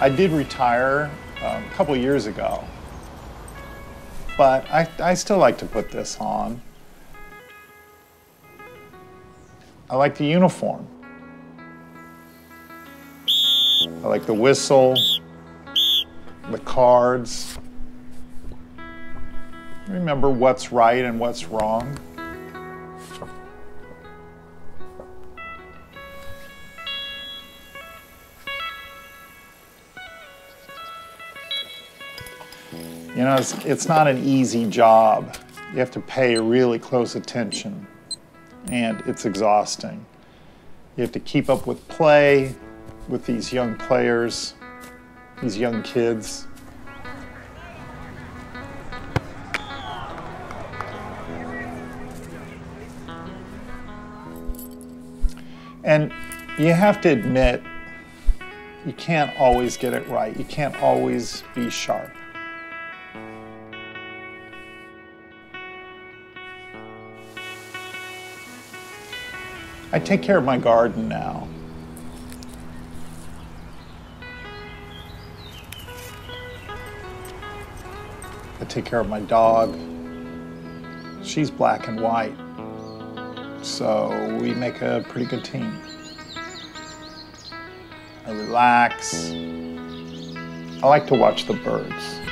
I did retire um, a couple years ago, but I, I still like to put this on. I like the uniform. I like the whistle, the cards. Remember what's right and what's wrong. You know, it's, it's not an easy job. You have to pay really close attention, and it's exhausting. You have to keep up with play with these young players, these young kids. And you have to admit, you can't always get it right. You can't always be sharp. I take care of my garden now. I take care of my dog. She's black and white, so we make a pretty good team. I relax. I like to watch the birds.